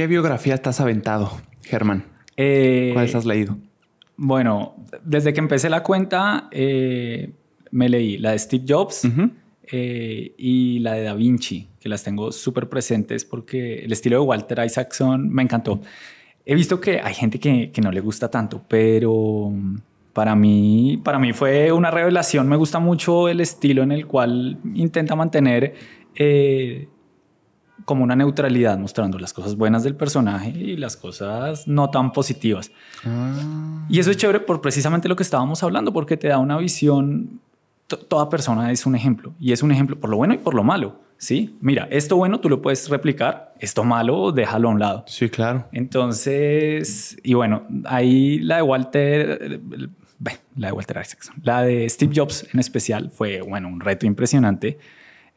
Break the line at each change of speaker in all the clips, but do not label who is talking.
¿Qué biografía estás aventado, Germán?
Eh,
¿Cuáles has leído?
Bueno, desde que empecé la cuenta, eh, me leí la de Steve Jobs eh, y la de Da Vinci, que las tengo súper presentes porque el estilo de Walter Isaacson me encantó. He visto que hay gente que, que no le gusta tanto, pero para mí, para mí fue una revelación. Me gusta mucho el estilo en el cual intenta mantener eh, como una neutralidad, mostrando las cosas buenas del personaje y las cosas no tan positivas.
Ah.
Y eso es chévere por precisamente lo que estábamos hablando, porque te da una visión. Toda persona es un ejemplo y es un ejemplo por lo bueno y por lo malo. Sí, mira, esto bueno tú lo puedes replicar, esto malo déjalo a un lado.
Sí, claro.
Entonces, y bueno, ahí la de Walter, la de Walter Isaacson, la de Steve Jobs en especial fue, bueno, un reto impresionante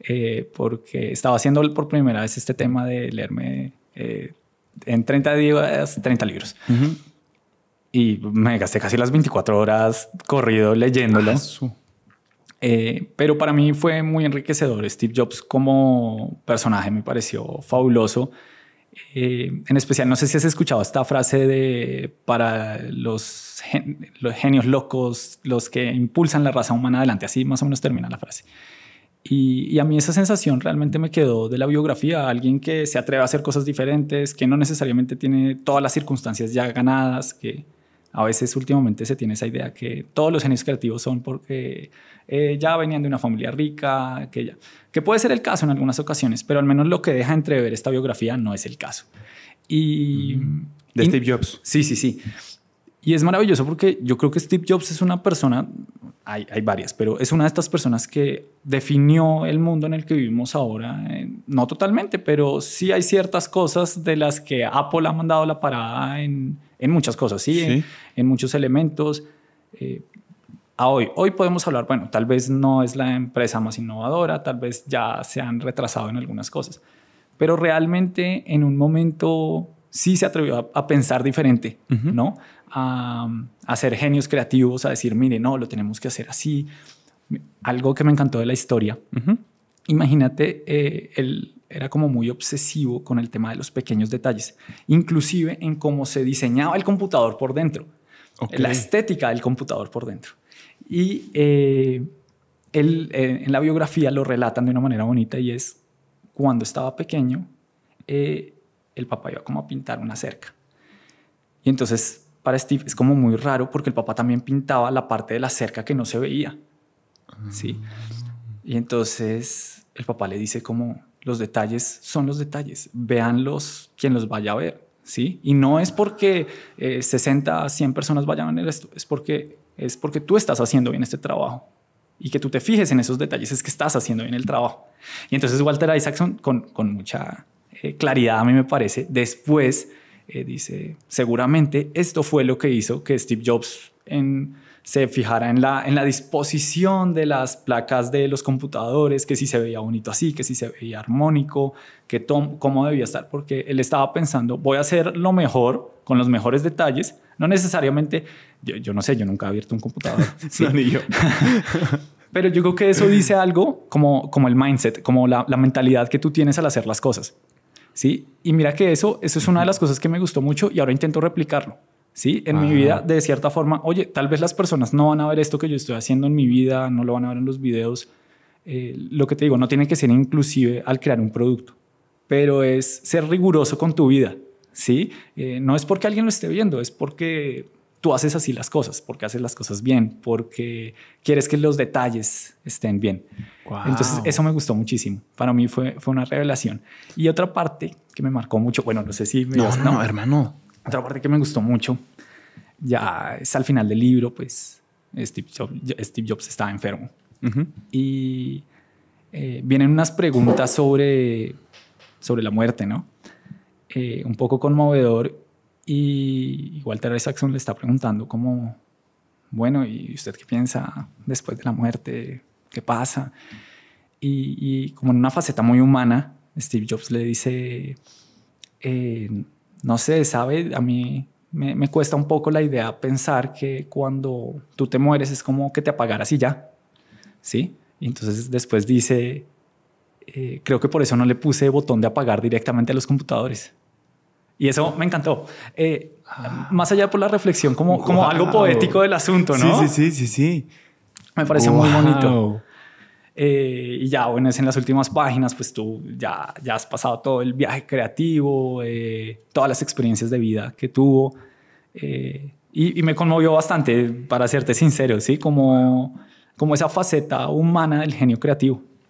eh, porque estaba haciendo por primera vez este tema de leerme eh, en 30 días 30 libros. Y me gasté casi las 24 horas corrido leyéndolo.
Ah,
eh, pero para mí fue muy enriquecedor. Steve Jobs como personaje me pareció fabuloso. Eh, en especial, no sé si has escuchado esta frase de para los, los genios locos, los que impulsan la raza humana adelante. Así más o menos termina la frase. Y, y, a mí esa sensación realmente me quedó de la biografía, alguien que se atreve a hacer cosas diferentes, que no necesariamente tiene todas las circunstancias ya ganadas, que a veces últimamente se tiene esa idea que todos los genios creativos son porque eh, ya venían de una familia rica, que, ya, que puede ser el caso en algunas ocasiones, pero al menos lo que deja entrever esta biografía no es el caso. Y,
de Steve Jobs.
Sí, sí, sí. Y es maravilloso porque yo creo que Steve Jobs es una persona, hay, hay, varias, pero es una de estas personas que definió el mundo en el que vivimos ahora. Eh, no totalmente, pero sí hay ciertas cosas de las que Apple ha mandado la parada en, en muchas cosas, ¿sí? sí. En, en, muchos elementos. Eh, a hoy, hoy podemos hablar, bueno, tal vez no es la empresa más innovadora, tal vez ya se han retrasado en algunas cosas, pero realmente en un momento sí se atrevió a, a pensar diferente, uh -huh. ¿no? A, a, ser genios creativos, a decir, mire, no, lo tenemos que hacer así. Algo que me encantó de la historia. Uh -huh. Imagínate, eh, él era como muy obsesivo con el tema de los pequeños detalles, inclusive en cómo se diseñaba el computador por dentro, okay. la estética del computador por dentro. Y eh, él, eh, en la biografía lo relatan de una manera bonita y es cuando estaba pequeño, eh, el papá iba como a pintar una cerca. Y entonces para Steve es como muy raro porque el papá también pintaba la parte de la cerca que no se veía. ¿sí? Y entonces el papá le dice como los detalles son los detalles, véanlos quien los vaya a ver. ¿sí? Y no es porque eh, 60, 100 personas vayan a ver esto, es porque, es porque tú estás haciendo bien este trabajo. Y que tú te fijes en esos detalles es que estás haciendo bien el trabajo. Y entonces Walter Isaacson, con, con mucha eh, claridad a mí me parece, después eh, dice, seguramente esto fue lo que hizo que Steve Jobs en, se fijara en la, en la disposición de las placas de los computadores, que si se veía bonito así, que si se veía armónico, que tom, cómo debía estar, porque él estaba pensando, voy a hacer lo mejor, con los mejores detalles, no necesariamente, yo, yo no sé, yo nunca he abierto un computador.
no, ni yo.
Pero yo creo que eso dice algo como, como el mindset, como la, la mentalidad que tú tienes al hacer las cosas. ¿Sí? Y mira que eso, eso es una de las cosas que me gustó mucho y ahora intento replicarlo. ¿sí? En Ajá. mi vida, de cierta forma, oye, tal vez las personas no van a ver esto que yo estoy haciendo en mi vida, no lo van a ver en los videos. Eh, lo que te digo, no tiene que ser inclusive al crear un producto, pero es ser riguroso con tu vida. ¿sí? Eh, no es porque alguien lo esté viendo, es porque tú haces así las cosas, porque haces las cosas bien, porque quieres que los detalles estén bien. Wow. Entonces, eso me gustó muchísimo. Para mí fue, fue una revelación. Y otra parte que me marcó mucho, bueno, no sé si me
no, digas, no, no, hermano.
Otra parte que me gustó mucho, ya es al final del libro, pues Steve Jobs, Steve Jobs estaba enfermo. Uh -huh. Y eh, vienen unas preguntas sobre, sobre la muerte, ¿no? Eh, un poco conmovedor y Walter Isaacson le está preguntando como, bueno, ¿y usted qué piensa después de la muerte? ¿Qué pasa? Y, como en una faceta muy humana, Steve Jobs le dice, eh, no sé, sabe, a mí me, me, cuesta un poco la idea pensar que cuando tú te mueres es como que te apagaras y ya, ¿sí? Y entonces después dice, eh, creo que por eso no le puse botón de apagar directamente a los computadores Y eso me encantó. Eh, más allá por la reflexión, como, como algo poético del asunto, ¿no?
Sí, sí, sí, sí, sí.
Me pareció muy
Wow.
bonito. Eh, y ya, bueno, es en las últimas páginas, pues tú ya, ya has pasado todo el viaje creativo, eh, todas las experiencias de vida que tuvo. eh, y, y me conmovió bastante, para serte sincero, ¿sí? Como, como esa faceta humana del genio creativo.